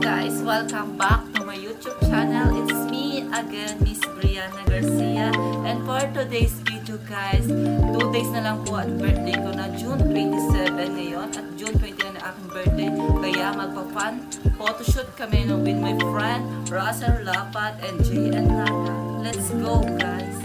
guys, welcome back to my YouTube channel. It's me again, Miss Brianna Garcia. And for today's video guys, 2 days na lang po at birthday ko na June 27 ngayon at June 29 na aking birthday. Kaya magpa-fun photoshoot kami with my friend Russell Lapat and Jay and Nana. Let's go guys!